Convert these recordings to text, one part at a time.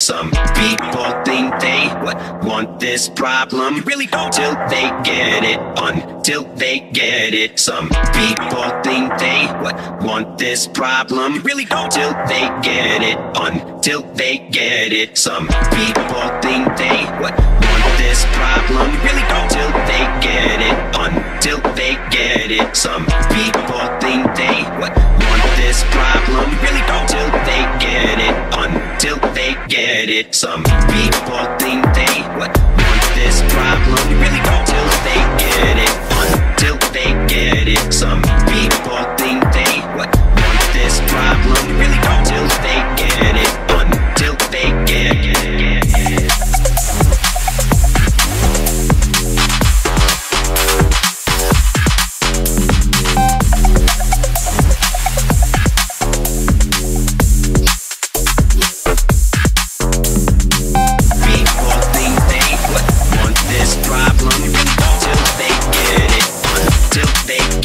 Some people think they want this problem. You really don't till they get it. Until they get it. Some people think they want this problem. You really don't till they get it. Until they get it. Some people think they want this problem. You really don't till they get it. Until they get it. Some people think they want this problem. You really don't till get it. Some people think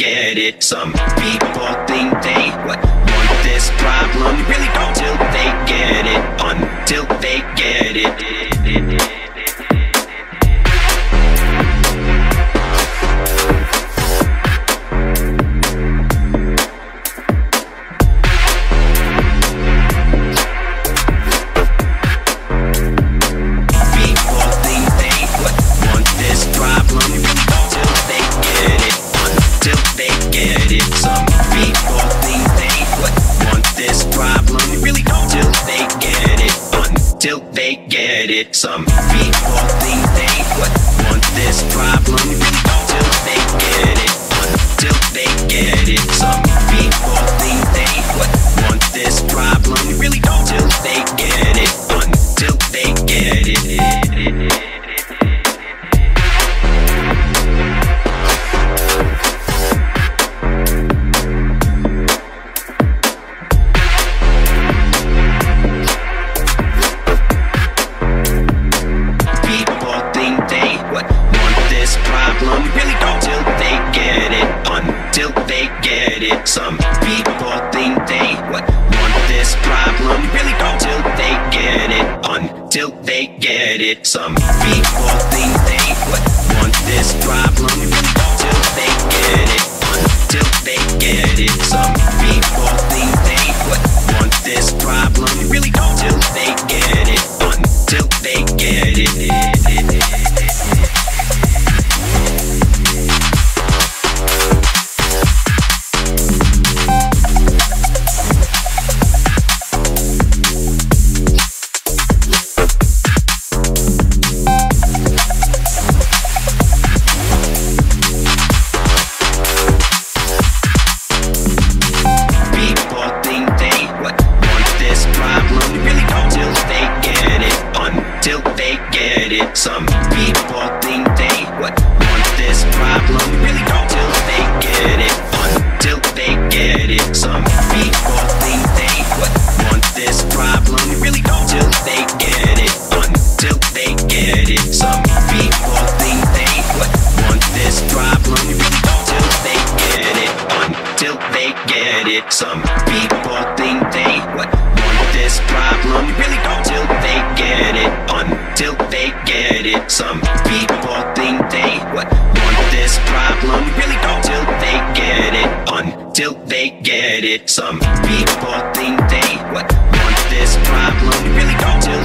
get it. Some people think they want this problem. Really don't till they get it. Until it. Some people think they want this problem. Till they get it. Until they get it. Some people problem. Really till they get it. Until they get it. Some people think they want this problem. Really don't till they get it. Until they get it. Some people think they get it. Some people think they want this problem. You really don't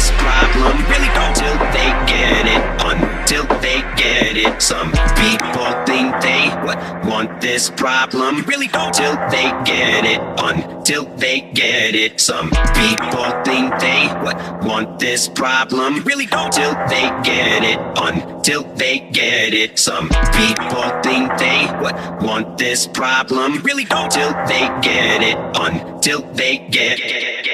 this problem. Really don't till they get it. Until they get it. Some people think they want this problem. Really don't till they get it. Until they get it. Some people think they want this problem. Really don't till they get it. Until they get it. Some people think they want this problem. Really don't till they get it. Until they get it.